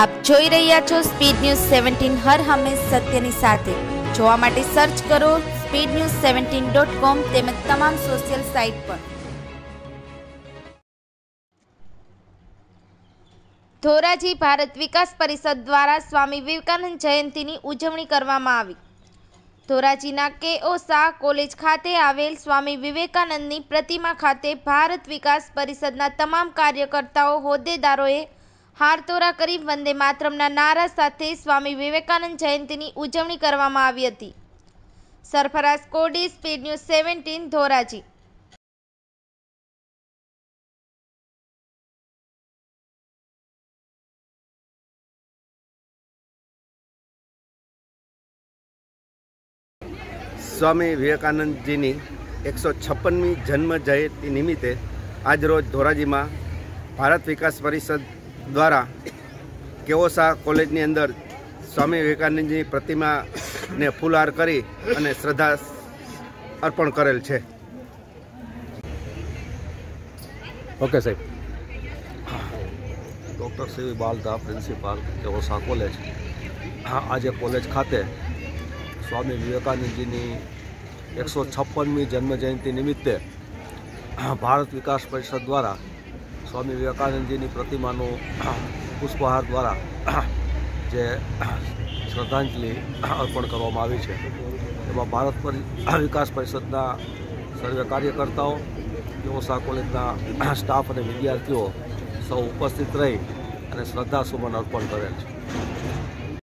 આપ જોઈ રહ્યા છો સ્પીડ ન્યૂઝ સેવન્ટીન હર હંમેશ સત્યની સાથે. જોવા માટે સર્ચ કરો speed news seventeen dot com તેમજ તમામ સોશિયલ સાઇટ પર. ધોરાજી ભારત વિકાસ પરિષદ દ્વારા સ્વામી વિવેકાનંદ જયંતિની ઉજવણી કરવામાં આવી. ધોરાજીના કે ઓ શાહ કોલેજ ખાતે આવેલ સ્વામી વિવેકાનંદની પ્રતિમા ખાતે ભારત વિકાસ પરિષદના તમામ કાર્યકર્તાઓ હોદ્દેદારોએ હારતોરા કરી વંદે માતરમના નારા સાથે સ્વામી વિવેકાનંદ જયંતિની ઉજવણી કરવામાં આવી હતી. Sarfaraz Kodi, speed news seventeen, Dhoraji. Swami વિવેકાનંદજીની એકસો છપ્પનમી જન્મ જયંતિ નિમિત્તે આજરોજ ધોરાજીમાં ભારત વિકાસ પરિષદ દ્વારા કેવોસા કોલેજની અંદર સ્વામી વિવેકાનંદજીની પ્રતિમાને ફૂલહાર કરી અને શ્રદ્ધા અર્પણ કરેલ છે. ઓકે સાહેબ. ડૉક્ટર સીવી બાલદા પ્રિન્સિપાલ કેવોસા કોલેજ. હા આજે કોલેજ ખાતે સ્વામી વિવેકાનંદજીની એકસો છપ્પનમી જન્મજયંતિ નિમિત્તે ભારત વિકાસ પરિષદ દ્વારા સ્વામી વિવેકાનંદજીની પ્રતિમાનું પુષ્પહાર દ્વારા જે શ્રદ્ધાંજલિ અર્પણ કરવામાં આવી છે. એમાં ભારત પરી, વિકાસ પરિષદના સર્વે કાર્યકર્તાઓ કેવોસા કોલેજના સ્ટાફ અને વિદ્યાર્થીઓ સૌ ઉપસ્થિત રહી અને શ્રદ્ધાસુમન અર્પણ કરેલ છે.